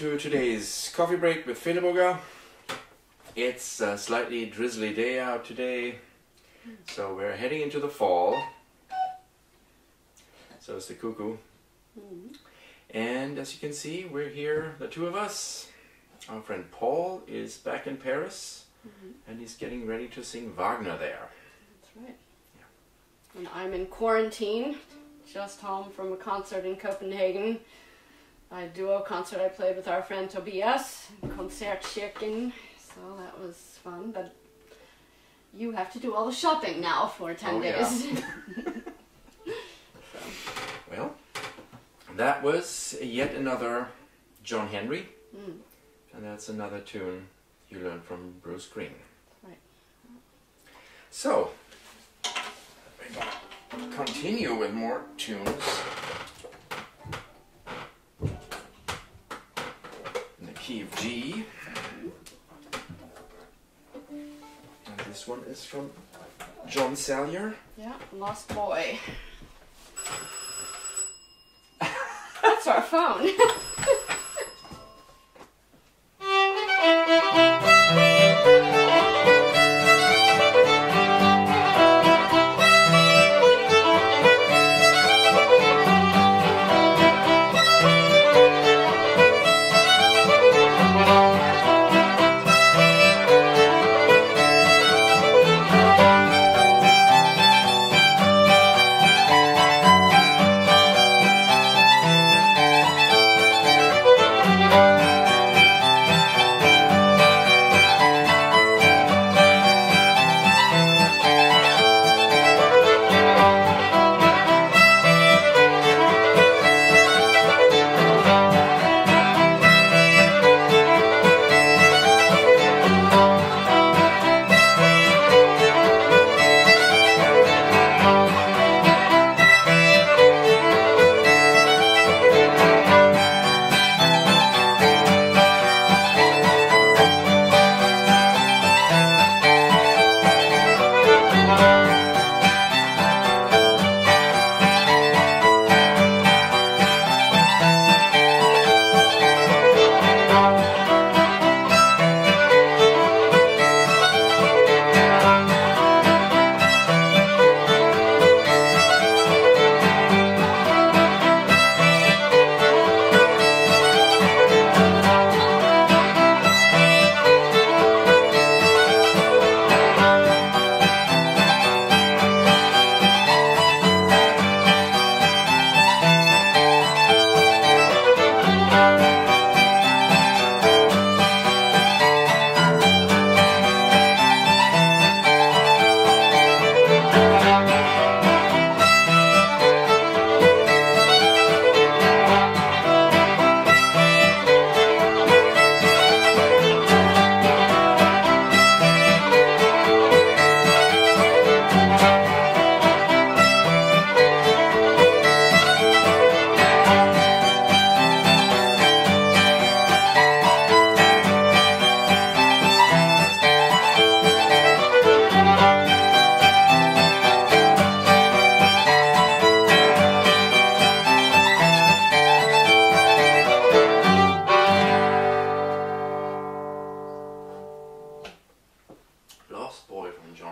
to today's coffee break with Feleboga. It's a slightly drizzly day out today, so we're heading into the fall. So it's the cuckoo. Mm-hmm. And as you can see, we're here, the two of us. Our friend Paul is back in Paris, mm-hmm. and he's getting ready to sing Wagner there. That's right. And I'm in quarantine, just home from a concert in Copenhagen. A duo concert I played with our friend Tobias, Concertkirchen. So that was fun, but you have to do all the shopping now for 10 Oh, yeah. days. Well, that was yet another John Henry, Mm. and that's another tune you learned from Bruce Greene. Right. So, continue with more tunes. In the key of G. And this one is from John Salyer. Yeah, Lost Boy. That's our phone.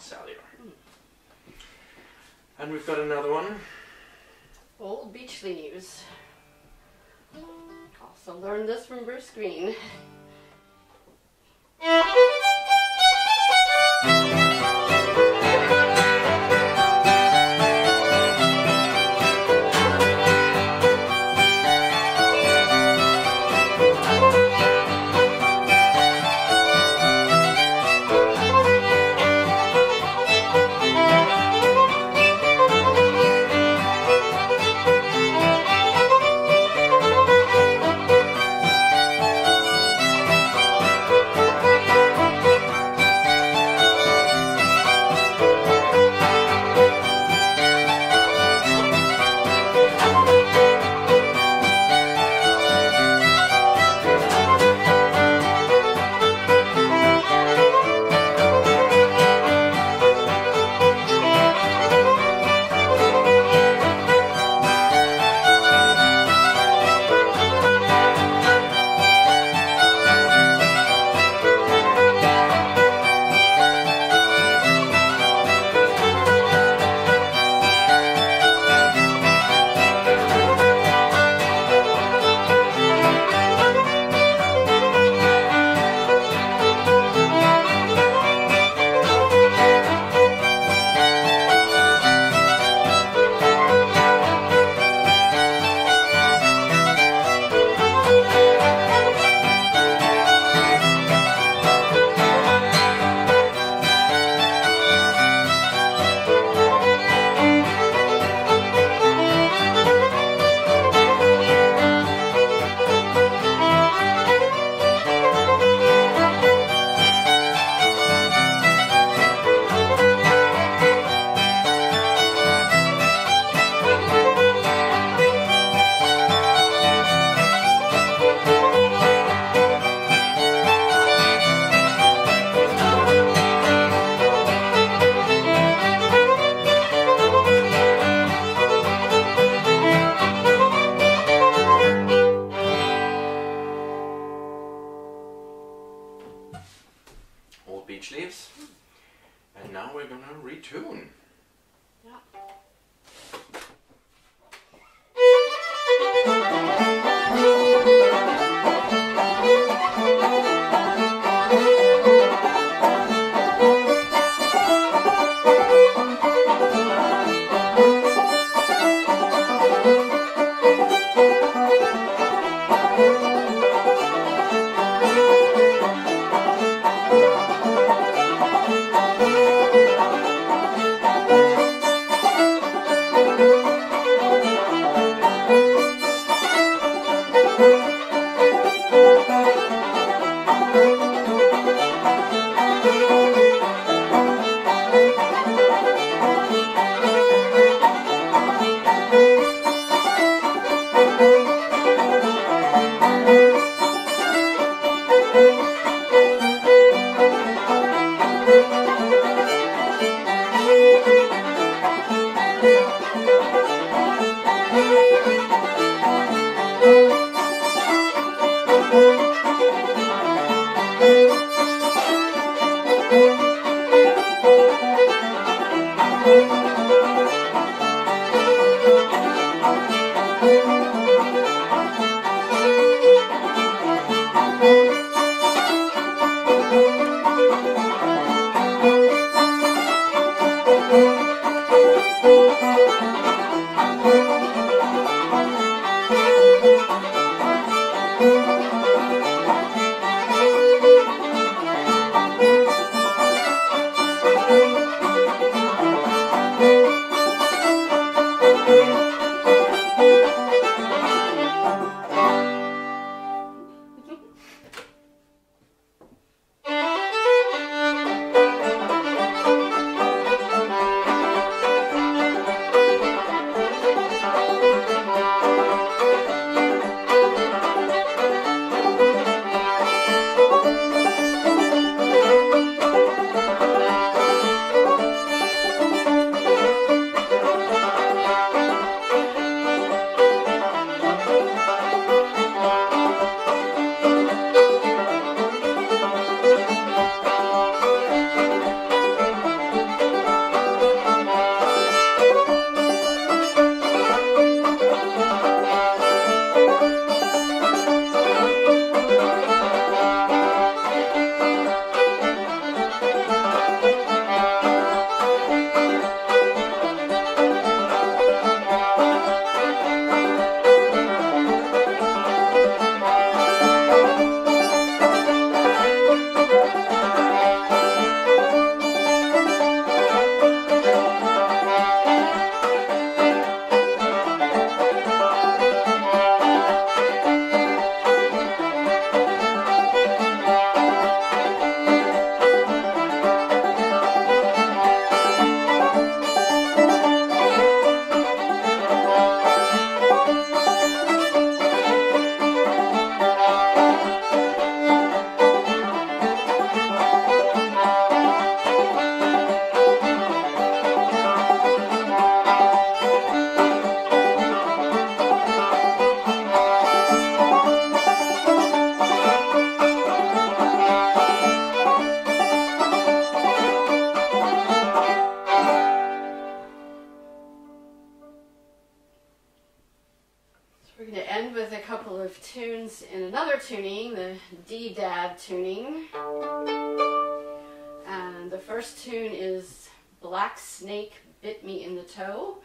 John And we've got another one. Old Beech Leaves. Also learned this from Bruce Greene. Black Snake Bit Me in the Toe.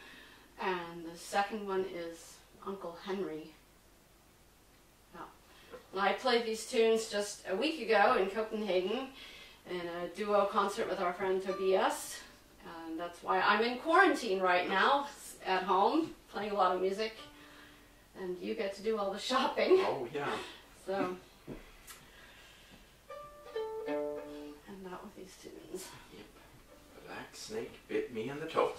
And the second one is Uncle Henry. Now, I played these tunes just a week ago in Copenhagen in a duo concert with our friend Tobias. And that's why I'm in quarantine right now at home, playing a lot of music. And you get to do all the shopping. Oh, yeah. So and that with these tunes. Black Snake bit me in the toe.